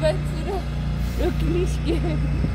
vai tirar o que lhes quero.